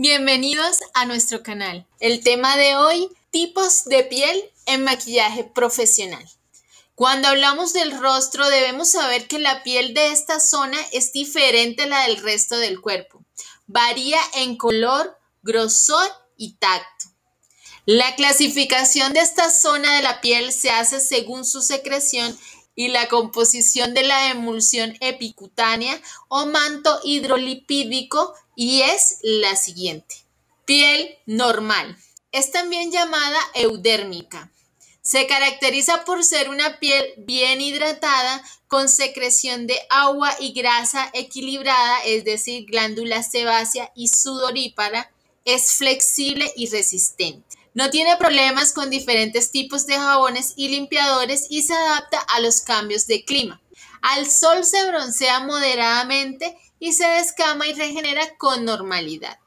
Bienvenidos a nuestro canal. El tema de hoy, tipos de piel en maquillaje profesional. Cuando hablamos del rostro debemos saber que la piel de esta zona es diferente a la del resto del cuerpo. Varía en color, grosor y tacto. La clasificación de esta zona de la piel se hace según su secreción y la composición de la emulsión epicutánea o manto hidrolipídico y es la siguiente. Piel normal. Es también llamada eudérmica. Se caracteriza por ser una piel bien hidratada con secreción de agua y grasa equilibrada, es decir, glándula sebácea y sudorípara. Es flexible y resistente. No tiene problemas con diferentes tipos de jabones y limpiadores y se adapta a los cambios de clima. Al sol se broncea moderadamente y se descama y regenera con normalidad.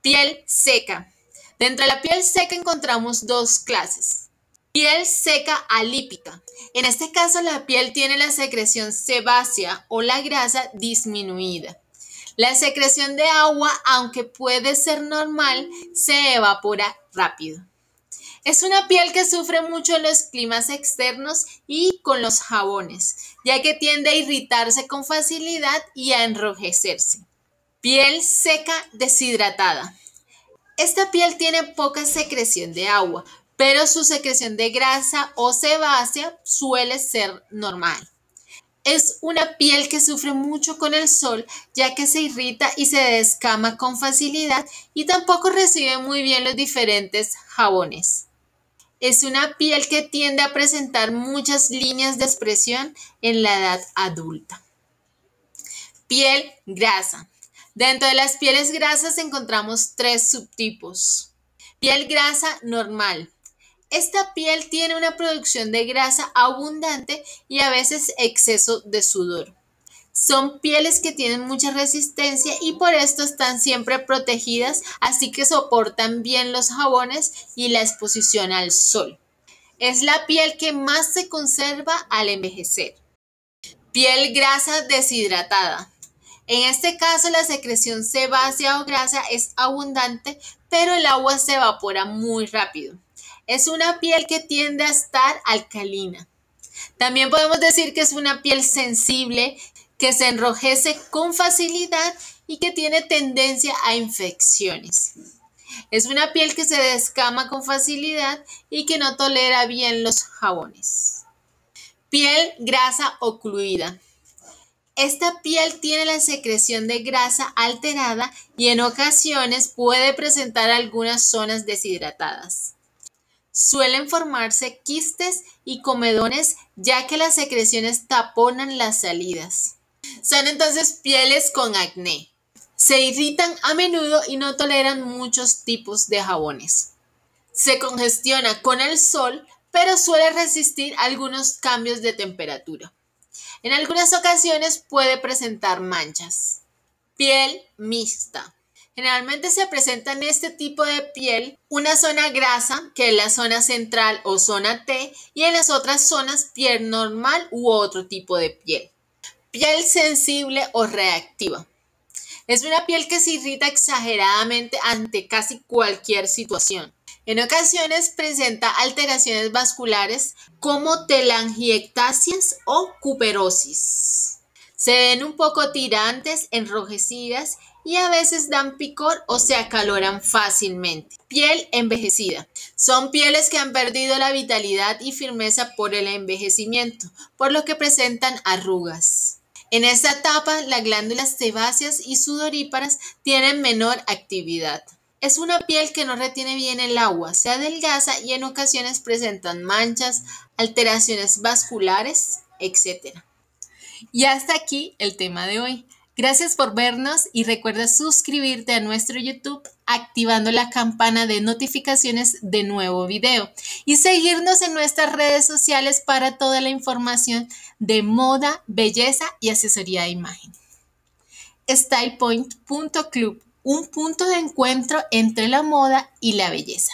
Piel seca. Dentro de la piel seca encontramos dos clases. Piel seca alípica. En este caso la piel tiene la secreción sebácea o la grasa disminuida. La secreción de agua, aunque puede ser normal, se evapora rápido. Es una piel que sufre mucho los climas externos y con los jabones, ya que tiende a irritarse con facilidad y a enrojecerse. Piel seca deshidratada. Esta piel tiene poca secreción de agua, pero su secreción de grasa o sebácea suele ser normal. Es una piel que sufre mucho con el sol ya que se irrita y se descama con facilidad y tampoco recibe muy bien los diferentes jabones. Es una piel que tiende a presentar muchas líneas de expresión en la edad adulta. Piel grasa. Dentro de las pieles grasas encontramos tres subtipos. Piel grasa normal, esta piel tiene una producción de grasa abundante y a veces exceso de sudor. Son pieles que tienen mucha resistencia y por esto están siempre protegidas, así que soportan bien los jabones y la exposición al sol. Es la piel que más se conserva al envejecer. Piel grasa deshidratada. En este caso la secreción sebácea o grasa es abundante, pero el agua se evapora muy rápido. Es una piel que tiende a estar alcalina. También podemos decir que es una piel sensible, que se enrojece con facilidad y que tiene tendencia a infecciones. Es una piel que se descama con facilidad y que no tolera bien los jabones. Piel grasa ocluida. Esta piel tiene la secreción de grasa alterada y en ocasiones puede presentar algunas zonas deshidratadas. Suelen formarse quistes y comedones ya que las secreciones taponan las salidas. Son entonces pieles con acné. Se irritan a menudo y no toleran muchos tipos de jabones. Se congestiona con el sol, pero suele resistir algunos cambios de temperatura. En algunas ocasiones puede presentar manchas. Piel mixta. Generalmente se presenta en este tipo de piel una zona grasa, que es la zona central o zona T, y en las otras zonas piel normal u otro tipo de piel. Piel sensible o reactiva. Es una piel que se irrita exageradamente ante casi cualquier situación. En ocasiones presenta alteraciones vasculares como telangiectasias o cuperosis. Se ven un poco tirantes, enrojecidas y a veces dan picor o se acaloran fácilmente. Piel envejecida. Son pieles que han perdido la vitalidad y firmeza por el envejecimiento, por lo que presentan arrugas. En esta etapa, las glándulas sebáceas y sudoríparas tienen menor actividad. Es una piel que no retiene bien el agua, se adelgaza y en ocasiones presentan manchas, alteraciones vasculares, etc. Y hasta aquí el tema de hoy. Gracias por vernos y recuerda suscribirte a nuestro YouTube activando la campana de notificaciones de nuevo video y seguirnos en nuestras redes sociales para toda la información de moda, belleza y asesoría de imagen. StylePoint.club, un punto de encuentro entre la moda y la belleza.